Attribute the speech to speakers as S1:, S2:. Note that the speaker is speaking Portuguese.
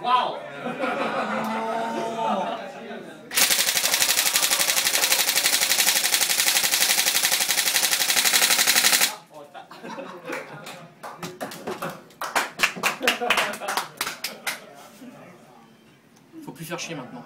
S1: Waouh
S2: Faut plus faire chier maintenant.